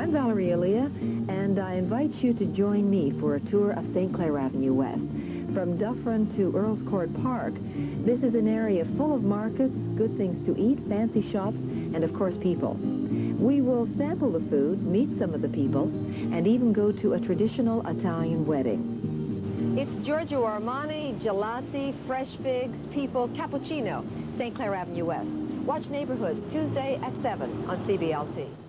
I'm Valerie Elia, and I invite you to join me for a tour of St. Clair Avenue West. From Dufferin to Earlscourt Park, this is an area full of markets, good things to eat, fancy shops, and of course people. We will sample the food, meet some of the people, and even go to a traditional Italian wedding. It's Giorgio Armani, gelati, fresh figs, people, cappuccino, St. Clair Avenue West. Watch Neighborhoods Tuesday at 7 on CBLT.